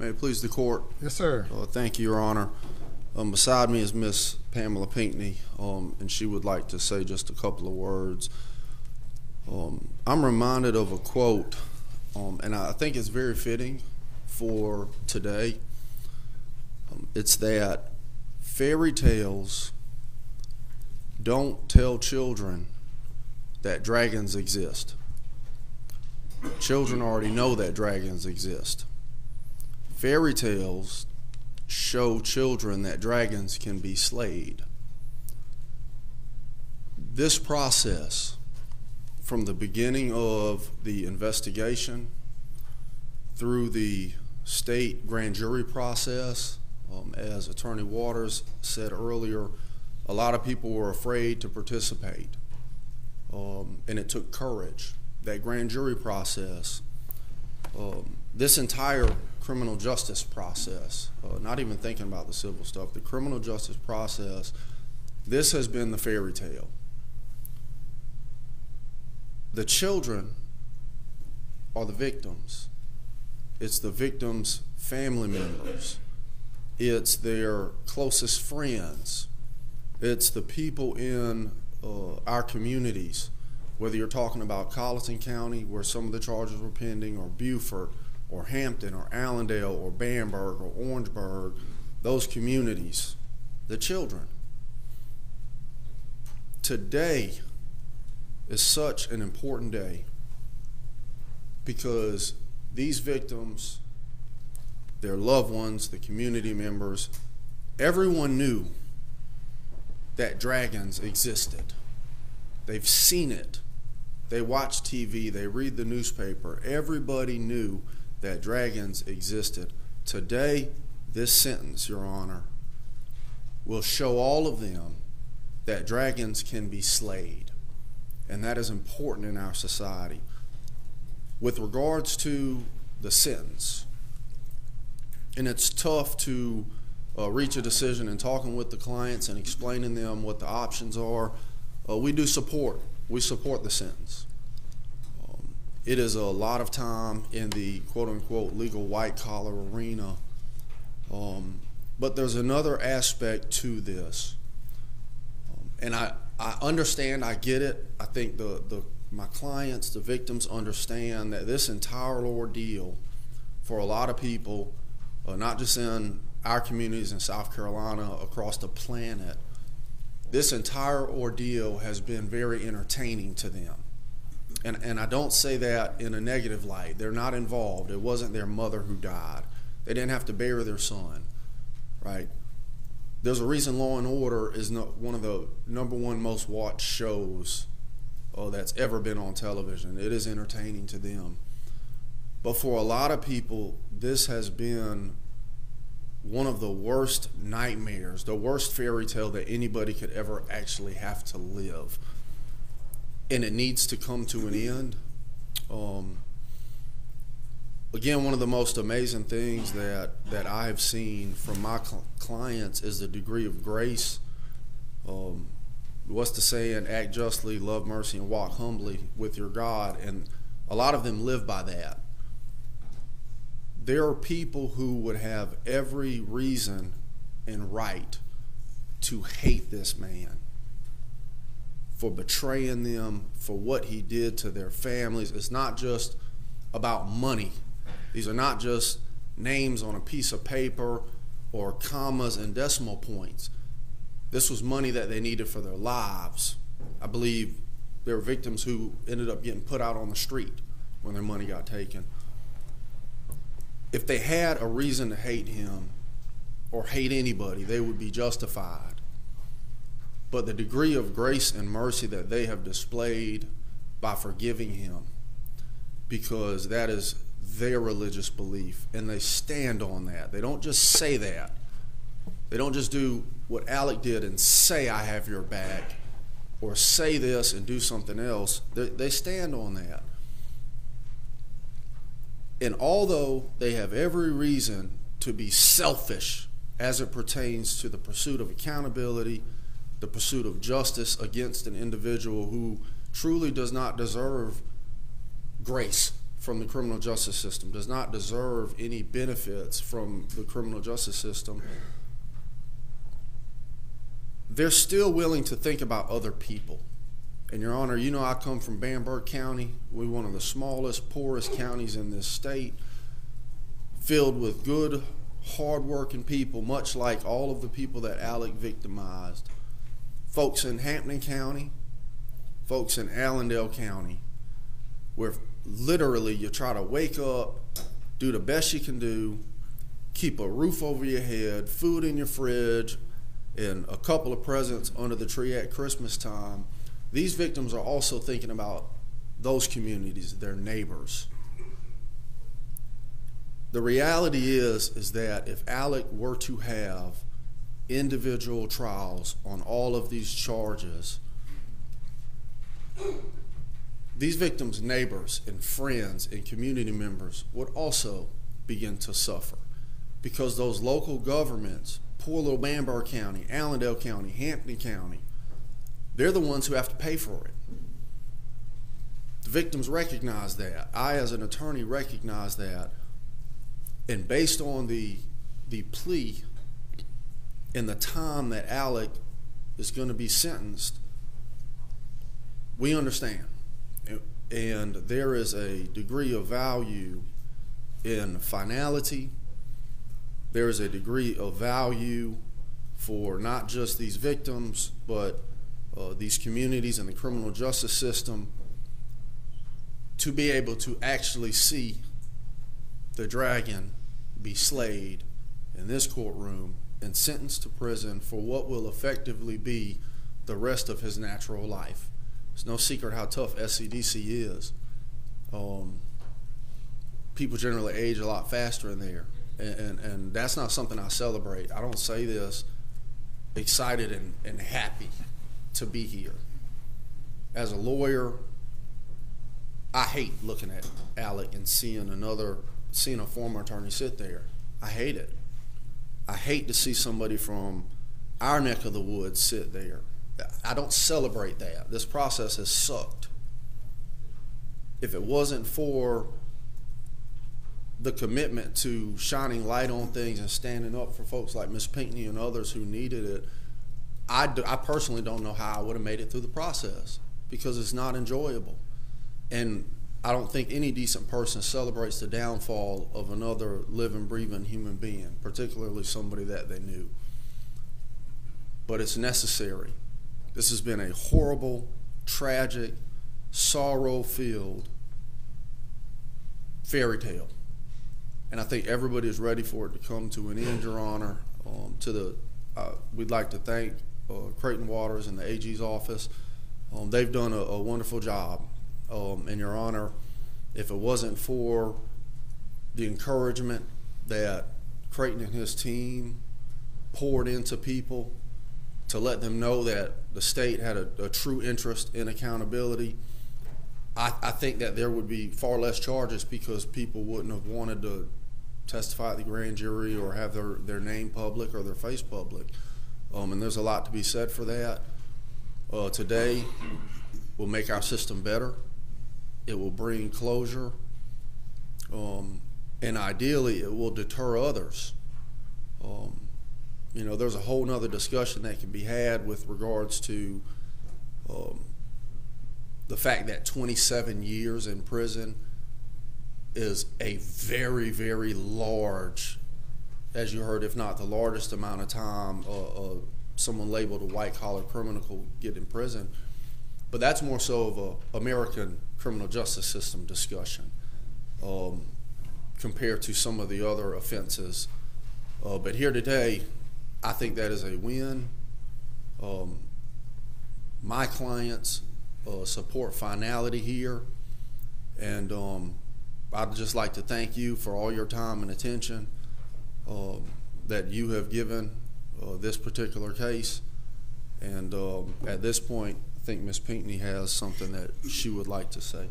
May it please the court. Yes, sir. Uh, thank you, Your Honor. Um, beside me is Miss Pamela Pinckney, um, and she would like to say just a couple of words. Um, I'm reminded of a quote, um, and I think it's very fitting for today. Um, it's that fairy tales don't tell children that dragons exist. Children already know that dragons exist. Fairy tales show children that dragons can be slayed. This process, from the beginning of the investigation through the state grand jury process, um, as Attorney Waters said earlier, a lot of people were afraid to participate, um, and it took courage. That grand jury process, this entire criminal justice process, uh, not even thinking about the civil stuff, the criminal justice process, this has been the fairy tale. The children are the victims. It's the victims' family members. It's their closest friends. It's the people in uh, our communities, whether you're talking about Colleton County, where some of the charges were pending, or Beaufort, or Hampton, or Allendale, or Bamberg, or Orangeburg, those communities, the children. Today is such an important day because these victims, their loved ones, the community members, everyone knew that dragons existed. They've seen it. They watch TV, they read the newspaper. Everybody knew that dragons existed. Today, this sentence, Your Honor, will show all of them that dragons can be slayed. And that is important in our society. With regards to the sentence, and it's tough to uh, reach a decision and talking with the clients and explaining them what the options are, uh, we do support. We support the sentence. Um, it is a lot of time in the quote unquote legal white collar arena. Um, but there's another aspect to this. Um, and I, I understand, I get it. I think the, the my clients, the victims, understand that this entire ordeal for a lot of people, uh, not just in our communities in South Carolina, across the planet, this entire ordeal has been very entertaining to them. And, and I don't say that in a negative light. They're not involved. It wasn't their mother who died. They didn't have to bury their son, right? There's a reason Law and Order is no, one of the number one most watched shows uh, that's ever been on television. It is entertaining to them. But for a lot of people, this has been one of the worst nightmares, the worst fairy tale that anybody could ever actually have to live. And it needs to come to an end. Um, again, one of the most amazing things that, that I have seen from my cl- clients is the degree of grace. Um, what's the saying? Act justly, love mercy, and walk humbly with your God. And a lot of them live by that there are people who would have every reason and right to hate this man for betraying them, for what he did to their families. It's not just about money, these are not just names on a piece of paper or commas and decimal points. This was money that they needed for their lives. I believe there were victims who ended up getting put out on the street when their money got taken if they had a reason to hate him or hate anybody, they would be justified. But the degree of grace and mercy that they have displayed by forgiving him, because that is their religious belief, and they stand on that. They don't just say that. They don't just do what Alec did and say, I have your back, or say this and do something else. They, they stand on that. And although they have every reason to be selfish as it pertains to the pursuit of accountability, the pursuit of justice against an individual who truly does not deserve grace from the criminal justice system, does not deserve any benefits from the criminal justice system, they're still willing to think about other people. And Your Honor, you know I come from Bamberg County. We're one of the smallest, poorest counties in this state, filled with good, hardworking people, much like all of the people that Alec victimized. Folks in Hampton County, folks in Allendale County, where literally you try to wake up, do the best you can do, keep a roof over your head, food in your fridge, and a couple of presents under the tree at Christmas time. These victims are also thinking about those communities, their neighbors. The reality is is that if Alec were to have individual trials on all of these charges, these victims' neighbors and friends and community members would also begin to suffer because those local governments, poor little Bamberg County, Allendale County, Hampton County, they're the ones who have to pay for it. The victims recognize that. I, as an attorney, recognize that. And based on the, the plea and the time that Alec is going to be sentenced, we understand. And there is a degree of value in finality. There is a degree of value for not just these victims, but uh, these communities and the criminal justice system to be able to actually see the dragon be slayed in this courtroom and sentenced to prison for what will effectively be the rest of his natural life. It's no secret how tough SCDC is. Um, people generally age a lot faster in there, and, and, and, that's not something I celebrate. I don't say this excited and, and happy to be here. As a lawyer, I hate looking at Alec and seeing another, seeing a former attorney sit there. I hate it. I hate to see somebody from our neck of the woods sit there I don't celebrate that. This process has sucked. If it wasn't for the commitment to shining light on things and standing up for folks like Miss Pinckney and others who needed it, I, do, I personally don't know how I would have made it through the process because it's not enjoyable. And I don't think any decent person celebrates the downfall of another living, breathing human being, particularly somebody that they knew. But it's necessary. This has been a horrible, tragic, sorrow filled fairy tale. And I think everybody is ready for it to come to an end, Your Honor. Um, to the, uh, we'd like to thank Creighton Waters and the AG's office. Um, they've done a, a wonderful job. Um, and Your Honor, if it wasn't for the encouragement that Creighton and his team poured into people to let them know that the state had a, a true interest in accountability. I, I, think that there would be far less charges because people wouldn't have wanted to testify at the grand jury or have their, their name public or their face public. Um, and there's a lot to be said for that. Uh, today will make our system better. It will bring closure. Um, and ideally, it will deter others. Um, you know, there's a whole nother discussion that can be had with regards to um, the fact that 27 years in prison is a very, very large, as you heard, if not the largest amount of time uh, uh, someone labeled a white collar criminal could get in prison. But that's more so of a American criminal justice system discussion um, compared to some of the other offenses. Uh, but here today, I think that is a win. Um, my clients uh, support finality here, and um, I'd just like to thank you for all your time and attention uh, that you have given uh, this particular case. And um, at this point, I think Ms. Pinckney has something that she would like to say.